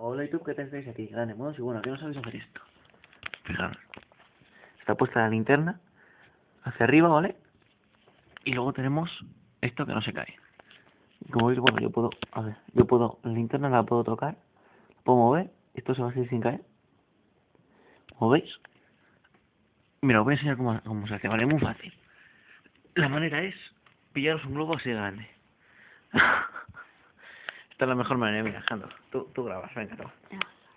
Hola YouTube, ¿qué tal estáis aquí? Grande modos y bueno, ¿qué no sabéis hacer esto? Fijaros. Está puesta la linterna hacia arriba, ¿vale? Y luego tenemos esto que no se cae. Como veis, bueno, yo puedo, a ver, yo puedo, la linterna la puedo tocar, puedo mover, esto se va a seguir sin caer. ¿Como veis? Mira, os voy a enseñar cómo, cómo se hace, ¿vale? Muy fácil. La manera es pillaros un globo así de grande. Esta es la mejor manera, mira, Alejandro. Tú, tú grabas, venga, toma.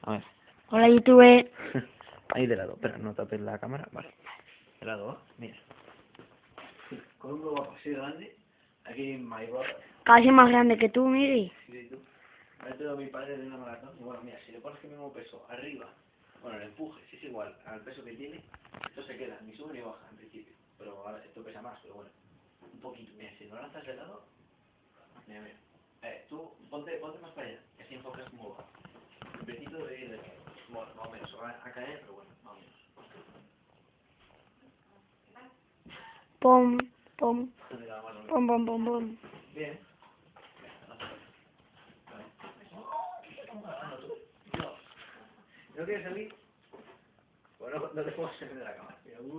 A ver. Hola YouTube. Ahí de lado, espera, no tapes la cámara, vale. De lado, ¿eh? mira. Con un globo así de grande, aquí my brother. Casi más grande que tú, Miri. Sí, tú. Ahora te doy a mi padre de una maratón. Y bueno, mira, si le pones el mismo peso arriba, bueno, el empuje, si es igual al peso que tiene, esto se queda, ni sube ni baja en principio. Pero ahora esto pesa más, pero bueno, un poquito. Mira, si lo lanzas de lado, mira, mira. Tú ponte, ponte más para allá, y así enfocas como va. En principio debe ir de. Bueno, más o menos, va a caer, pero bueno, más o menos. Pom, pom, pom, pom, pom, pom. Bien. No. ¿No quieres salir? Bueno, no te puedo salir de la cámara.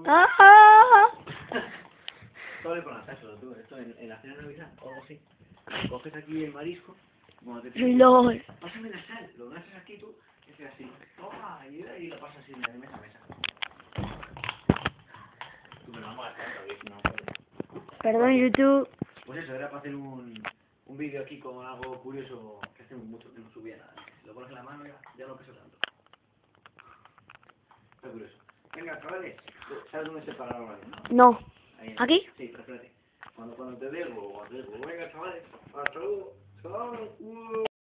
¡Ah! Vale con lanzárselo tú, esto en, en la cena de Navidad o algo así. Coges aquí el marisco, cuando te LOL. pásame la sal, lo lanzas aquí tú, y haces así, toma, y lo pasas así de mesa a mesa. Tú me lo vamos a no puedes. Perdón, YouTube. Pues eso, era para hacer un, un vídeo aquí con algo curioso que hace mucho que no subía nada. Si lo pones en la mano ya, ya no pesa tanto. Qué curioso. Venga, chavales, ¿sabes dónde se para ahora? ¿no? No. Ahí. ¿Aquí? Sí, pero espérate. Cuando, cuando te dejo, cuando te dejo, venga, chavales. Chao.